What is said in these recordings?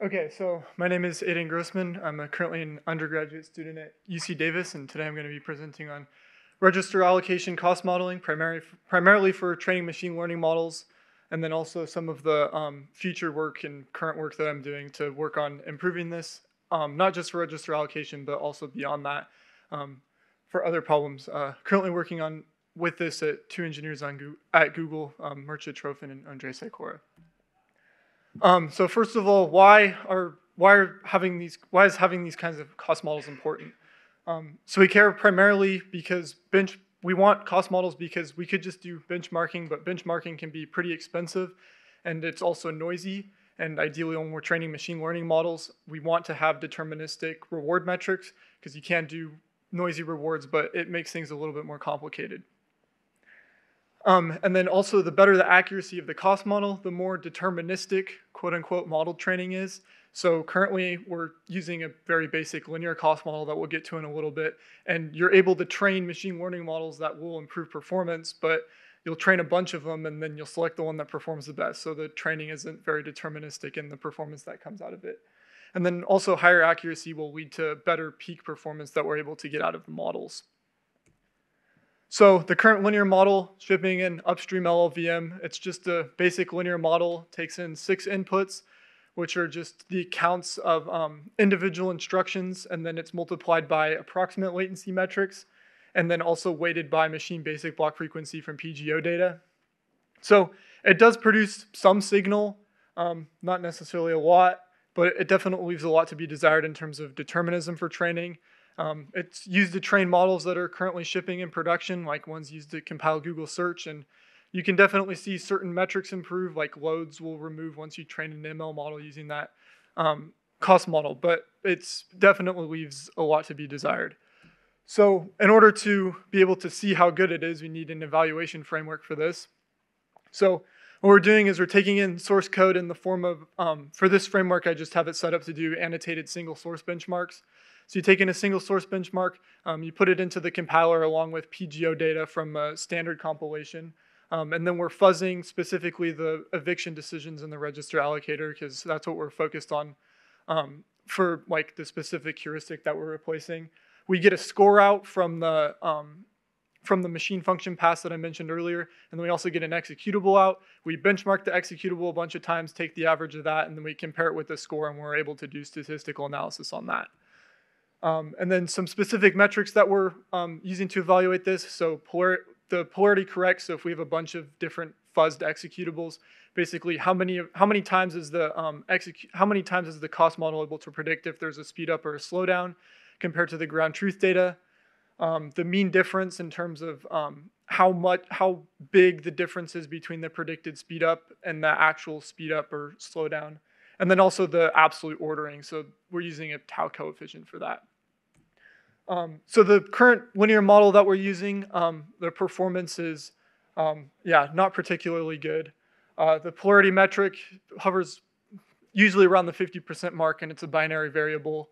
Okay, so my name is Aiden Grossman. I'm currently an undergraduate student at UC Davis, and today I'm going to be presenting on register allocation cost modeling, primary, primarily for training machine learning models, and then also some of the um, future work and current work that I'm doing to work on improving this, um, not just for register allocation, but also beyond that um, for other problems. Uh, currently working on with this at two engineers on, at Google, um, Mircea Trofin and Ondrej Sykora. Um, so first of all, why are why are having these why is having these kinds of cost models important? Um, so we care primarily because bench we want cost models because we could just do benchmarking, but benchmarking can be pretty expensive and it's also noisy. And ideally, when we're training machine learning models, we want to have deterministic reward metrics because you can't do noisy rewards, but it makes things a little bit more complicated. Um, and then also the better the accuracy of the cost model, the more deterministic quote unquote model training is. So currently we're using a very basic linear cost model that we'll get to in a little bit. And you're able to train machine learning models that will improve performance, but you'll train a bunch of them and then you'll select the one that performs the best. So the training isn't very deterministic in the performance that comes out of it. And then also higher accuracy will lead to better peak performance that we're able to get out of the models. So the current linear model shipping in upstream LLVM, it's just a basic linear model, takes in six inputs, which are just the counts of um, individual instructions, and then it's multiplied by approximate latency metrics, and then also weighted by machine basic block frequency from PGO data. So it does produce some signal, um, not necessarily a lot, but it definitely leaves a lot to be desired in terms of determinism for training. Um, it's used to train models that are currently shipping in production, like ones used to compile Google search. And you can definitely see certain metrics improve, like loads will remove once you train an ML model using that um, cost model, but it's definitely leaves a lot to be desired. So in order to be able to see how good it is, we need an evaluation framework for this. So what we're doing is we're taking in source code in the form of, um, for this framework, I just have it set up to do annotated single source benchmarks. So you take in a single source benchmark, um, you put it into the compiler along with PGO data from a standard compilation. Um, and then we're fuzzing specifically the eviction decisions in the register allocator because that's what we're focused on um, for like the specific heuristic that we're replacing. We get a score out from the um, from the machine function pass that I mentioned earlier, and then we also get an executable out. We benchmark the executable a bunch of times, take the average of that, and then we compare it with the score, and we're able to do statistical analysis on that. Um, and then some specific metrics that we're um, using to evaluate this. So polar the polarity correct. So if we have a bunch of different fuzzed executables, basically how many how many times is the um, how many times is the cost model able to predict if there's a speed up or a slowdown compared to the ground truth data. Um, the mean difference in terms of um, how much how big the difference is between the predicted speed up and the actual speed up or slowdown. And then also the absolute ordering. So we're using a tau coefficient for that. Um, so the current linear model that we're using, um, the performance is, um, yeah, not particularly good. Uh, the polarity metric hovers usually around the 50% mark and it's a binary variable.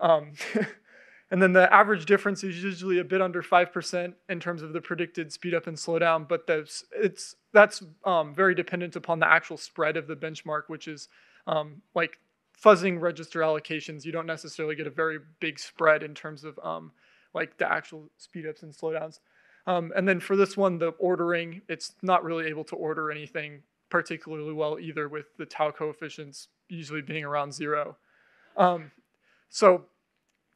Um, and then the average difference is usually a bit under 5% in terms of the predicted speed up and slowdown, but that's, it's, that's um, very dependent upon the actual spread of the benchmark, which is um, like fuzzing register allocations, you don't necessarily get a very big spread in terms of um, like the actual speedups and slowdowns. Um, and then for this one, the ordering, it's not really able to order anything particularly well either with the tau coefficients usually being around zero. Um, so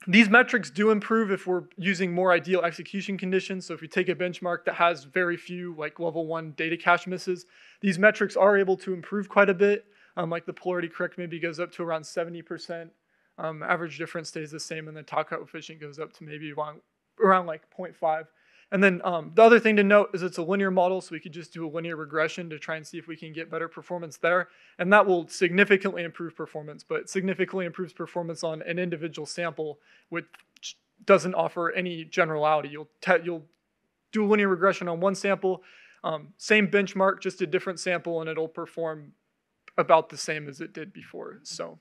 these metrics do improve if we're using more ideal execution conditions. So if we take a benchmark that has very few like level one data cache misses, these metrics are able to improve quite a bit. Um, like the polarity correct maybe goes up to around 70%. Um, average difference stays the same, and the tau coefficient goes up to maybe around, around like 0.5. And then um, the other thing to note is it's a linear model, so we could just do a linear regression to try and see if we can get better performance there. And that will significantly improve performance, but significantly improves performance on an individual sample, which doesn't offer any generality. You'll, you'll do a linear regression on one sample, um, same benchmark, just a different sample, and it'll perform about the same as it did before. So,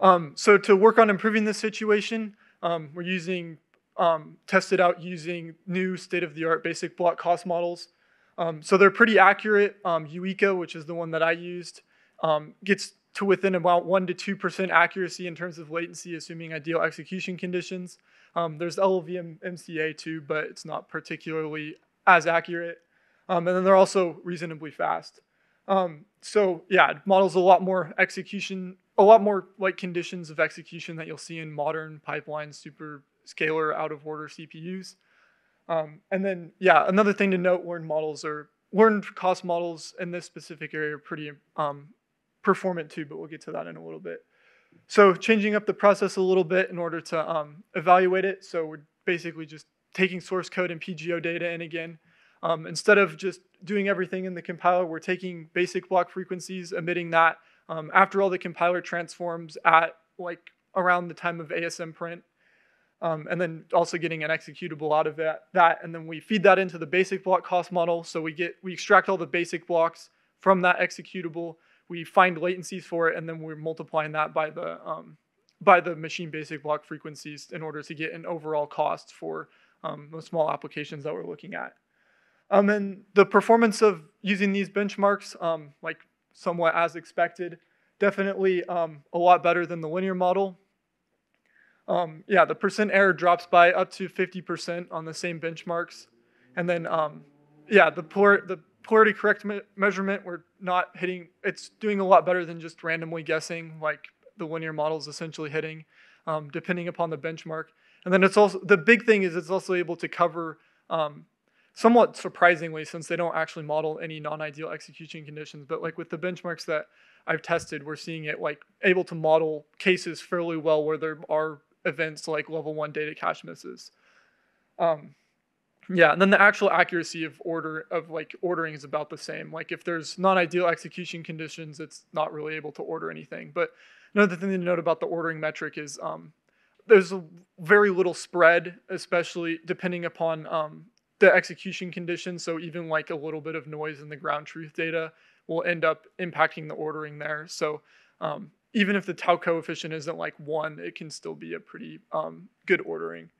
um, so to work on improving this situation, um, we're using um, tested out using new state-of-the-art basic block cost models. Um, so they're pretty accurate. Um, uiCA, which is the one that I used, um, gets to within about 1% to 2% accuracy in terms of latency, assuming ideal execution conditions. There's LLVM MCA too, but it's not particularly as accurate. And then they're also reasonably fast. Um, so yeah, models a lot more execution, a lot more like conditions of execution that you'll see in modern pipeline super scalar out of order CPUs. Um, and then yeah, another thing to note, learned models are learned cost models in this specific area are pretty um, performant too, but we'll get to that in a little bit. So changing up the process a little bit in order to um, evaluate it. So we're basically just taking source code and PGO data in again. Um, instead of just doing everything in the compiler, we're taking basic block frequencies, emitting that um, after all the compiler transforms at like around the time of ASM print, um, and then also getting an executable out of that, that. And then we feed that into the basic block cost model. So we get we extract all the basic blocks from that executable. We find latencies for it, and then we're multiplying that by the um, by the machine basic block frequencies in order to get an overall cost for um, the small applications that we're looking at. Um, and the performance of using these benchmarks, um, like somewhat as expected, definitely um, a lot better than the linear model. Um, yeah, the percent error drops by up to 50% on the same benchmarks. And then, um, yeah, the, polar, the polarity correct me measurement, we're not hitting, it's doing a lot better than just randomly guessing, like the linear model is essentially hitting, um, depending upon the benchmark. And then it's also, the big thing is it's also able to cover um, somewhat surprisingly, since they don't actually model any non-ideal execution conditions, but like with the benchmarks that I've tested, we're seeing it like able to model cases fairly well where there are events like level one data cache misses. Um, yeah, and then the actual accuracy of order of like ordering is about the same. Like if there's non-ideal execution conditions, it's not really able to order anything. But another thing to note about the ordering metric is um, there's a very little spread, especially depending upon um, the execution conditions. So even like a little bit of noise in the ground truth data will end up impacting the ordering there. So um, even if the tau coefficient isn't like one, it can still be a pretty um, good ordering.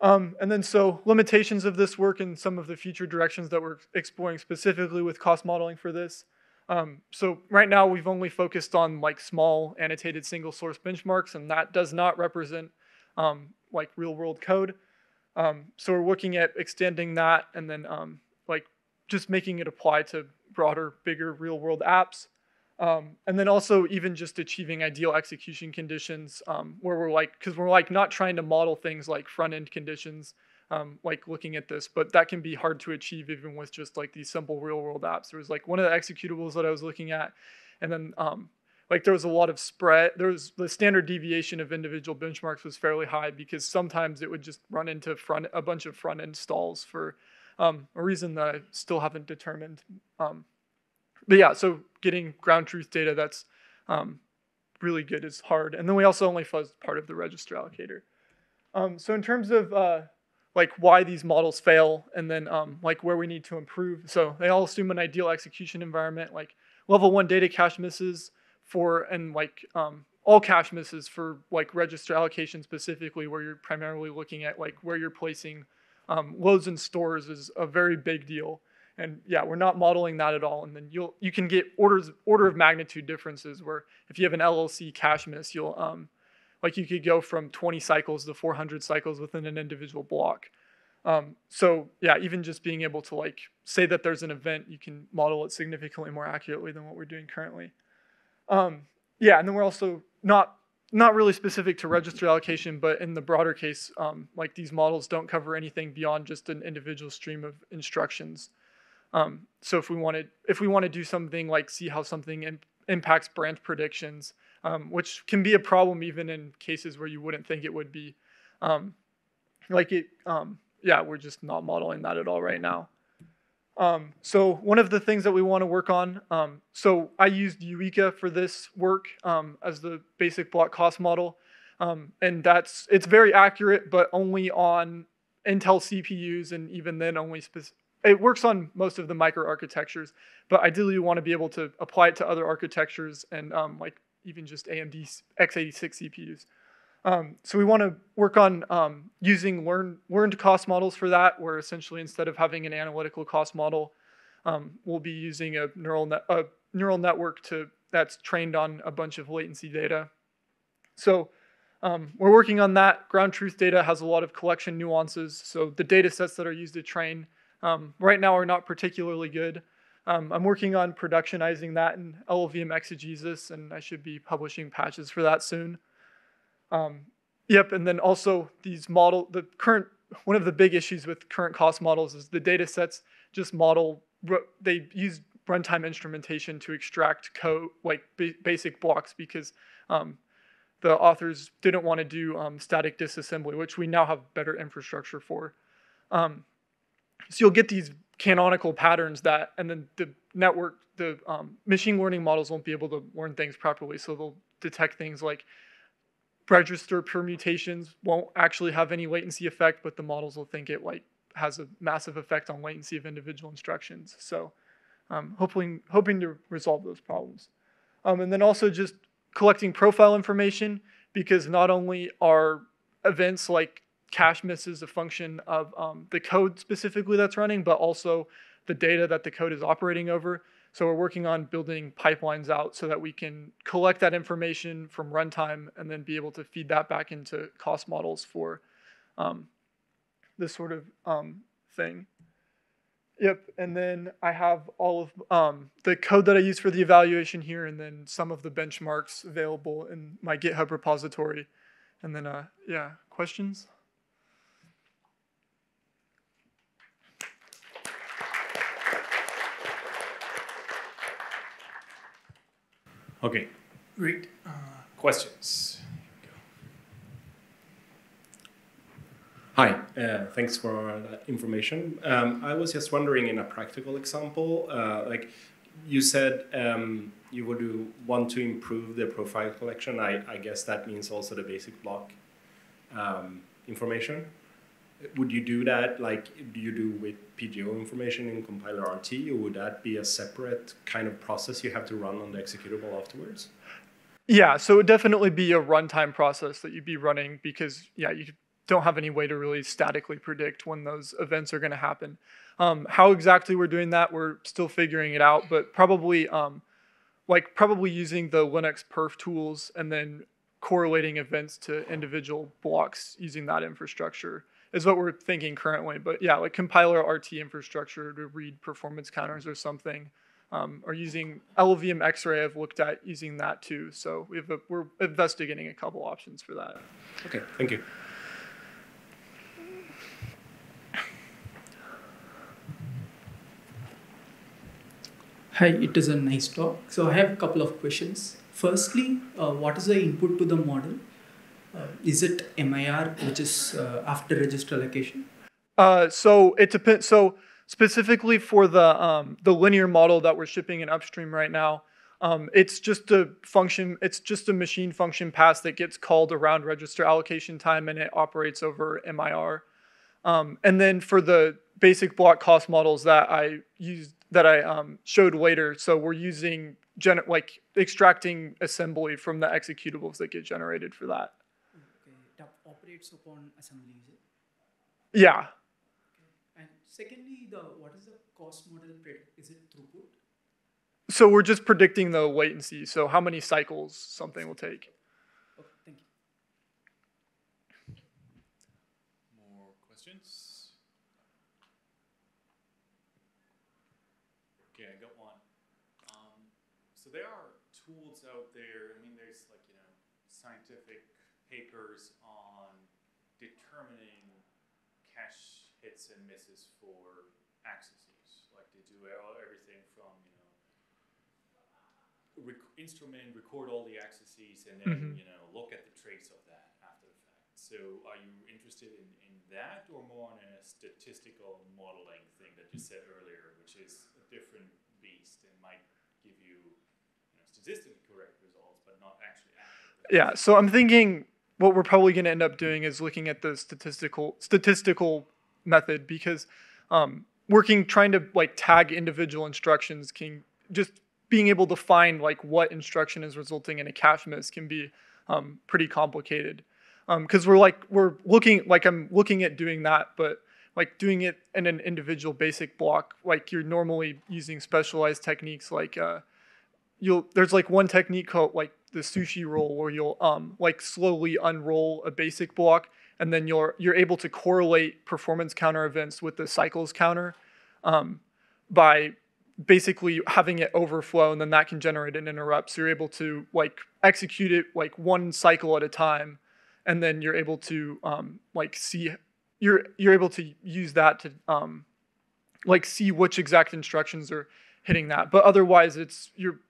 Um, and then so limitations of this work and some of the future directions that we're exploring specifically with cost modeling for this. Um, so right now we've only focused on like small annotated single source benchmarks and that does not represent um, like real world code. Um, so we're looking at extending that and then um, like just making it apply to broader, bigger real world apps. Um, and then also even just achieving ideal execution conditions um, where we're like, because we're like not trying to model things like front end conditions, um, like looking at this, but that can be hard to achieve even with just like these simple real world apps. There was like one of the executables that I was looking at, and then um, like there was a lot of spread there was the standard deviation of individual benchmarks was fairly high because sometimes it would just run into front a bunch of front end stalls for um, a reason that I still haven't determined. Um, but yeah, so getting ground truth data that's um, really good is hard. And then we also only fuzzed part of the register allocator. Um, so in terms of uh, like why these models fail and then um, like where we need to improve. So they all assume an ideal execution environment like level one data cache misses, for and like um, all cache misses for like register allocation specifically, where you're primarily looking at like where you're placing um, loads and stores is a very big deal. And yeah, we're not modeling that at all. And then you'll you can get orders order of magnitude differences where if you have an LLC cache miss, you'll um, like you could go from 20 cycles to 400 cycles within an individual block. Um, so yeah, even just being able to like say that there's an event, you can model it significantly more accurately than what we're doing currently. Um, yeah, and then we're also not not really specific to register allocation, but in the broader case, um, like these models don't cover anything beyond just an individual stream of instructions. Um, so if we wanted, if we want to do something like see how something in, impacts branch predictions, um, which can be a problem even in cases where you wouldn't think it would be, um, like it, um, yeah, we're just not modeling that at all right now. Um, so one of the things that we want to work on, um, so I used uiCA for this work um, as the basic block cost model. Um, and that's, it's very accurate, but only on Intel CPUs and even then only, it works on most of the microarchitectures, but ideally you want to be able to apply it to other architectures and um, like even just AMD x86 CPUs. Um, so we want to work on um, using learn, learned cost models for that, where essentially instead of having an analytical cost model, um, we'll be using a neural, net, a neural network to that's trained on a bunch of latency data. So um, we're working on that. Ground truth data has a lot of collection nuances. So the data sets that are used to train um, right now are not particularly good. Um, I'm working on productionizing that in LLVM exegesis, and I should be publishing patches for that soon. Um, yep, and then also these model, the current, one of the big issues with current cost models is the data sets just model, they use runtime instrumentation to extract code, like basic blocks, because um, the authors didn't want to do um, static disassembly, which we now have better infrastructure for. Um, so you'll get these canonical patterns that, and then the network, the um, machine learning models won't be able to learn things properly. So they'll detect things like register permutations won't actually have any latency effect, but the models will think it like has a massive effect on latency of individual instructions. So um, hoping, hoping to resolve those problems. Um, and then also just collecting profile information because not only are events like cache misses a function of um, the code specifically that's running, but also the data that the code is operating over. So we're working on building pipelines out so that we can collect that information from runtime and then be able to feed that back into cost models for um, this sort of um, thing. Yep, and then I have all of um, the code that I use for the evaluation here, and then some of the benchmarks available in my GitHub repository. And then, uh, yeah, questions? Okay, great. Uh, questions? Hi, uh, thanks for that information. Um, I was just wondering, in a practical example, uh, like you said, um, you would do, want to improve the profile collection. I, I guess that means also the basic block um, information. Would you do that like do you do with PGO information in compiler RT, or would that be a separate kind of process you have to run on the executable afterwards? Yeah, so it would definitely be a runtime process that you'd be running because yeah, you don't have any way to really statically predict when those events are going to happen. Um, how exactly we're doing that, we're still figuring it out, but probably um, like probably using the Linux perf tools and then correlating events to individual blocks using that infrastructure is what we're thinking currently. But yeah, like compiler RT infrastructure to read performance counters or something. Um, or using LLVM Xray, I've looked at using that too. So we have a, we're investigating a couple options for that. Okay, thank you. Hi, it is a nice talk. So I have a couple of questions. Firstly, uh, what is the input to the model? Uh, is it MIR, which is uh, after register allocation? Uh, so it depends. So specifically for the um, the linear model that we're shipping in upstream right now, um, it's just a function. It's just a machine function pass that gets called around register allocation time, and it operates over MIR. Um, and then for the basic block cost models that I used that I um, showed later. So we're using like extracting assembly from the executables that get generated for that. Okay, that operates upon assembly, is it? Yeah. Okay. And secondly, the what is the cost model predict? Is it throughput? So we're just predicting the latency. So how many cycles something will take. Okay, thank you. More questions? Okay, I got one. Um, so there are tools out there. I mean, there's like you know scientific papers on determining cache hits and misses for accesses. Like they do everything from, you know, rec instrument, record all the accesses, and then, mm -hmm. you know, look at the trace of that after the fact. So are you interested in, in that or more on a statistical modeling thing that you said earlier, which is a different beast and might give you, you know, statistically correct results, but not actually accurate? Yeah, so I'm thinking what we're probably going to end up doing is looking at the statistical statistical method because um, working trying to like tag individual instructions can just being able to find like what instruction is resulting in a cache miss can be um, pretty complicated. Because um, we're like we're looking like I'm looking at doing that, but like doing it in an individual basic block, like you're normally using specialized techniques like uh, you'll there's like one technique called like the sushi roll where you'll um like slowly unroll a basic block and then you're you're able to correlate performance counter events with the cycles counter um, by basically having it overflow and then that can generate an interrupt. So you're able to like execute it like one cycle at a time and then you're able to um, like see you're you're able to use that to um, like see which exact instructions are hitting that. But otherwise it's you're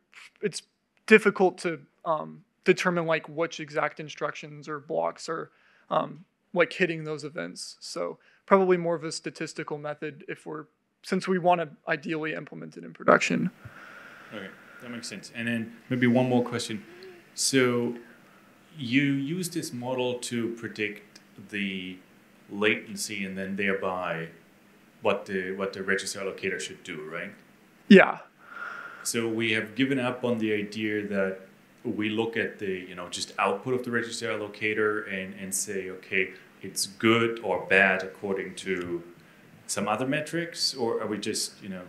it's difficult to um, determine like which exact instructions or blocks are um, like hitting those events so probably more of a statistical method if we're since we want to ideally implement it in production Okay, that makes sense. And then maybe one more question. So you use this model to predict the latency and then thereby what the what the register allocator should do, right? yeah So we have given up on the idea that we look at the you know just output of the register allocator and and say okay it's good or bad according to some other metrics, or are we just you know?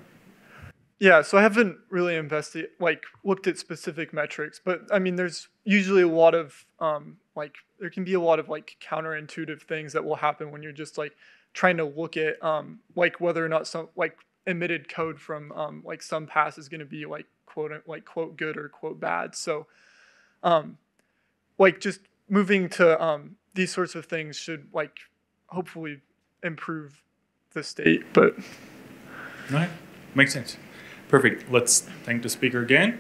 Yeah, so I haven't really invested like looked at specific metrics, but I mean there's usually a lot of um like there can be a lot of like counterintuitive things that will happen when you're just like trying to look at um like whether or not some like emitted code from um like some pass is going to be like quote like quote good or quote bad. So um like just moving to um these sorts of things should like hopefully improve the state, but Right. Makes sense. Perfect. Let's thank the speaker again.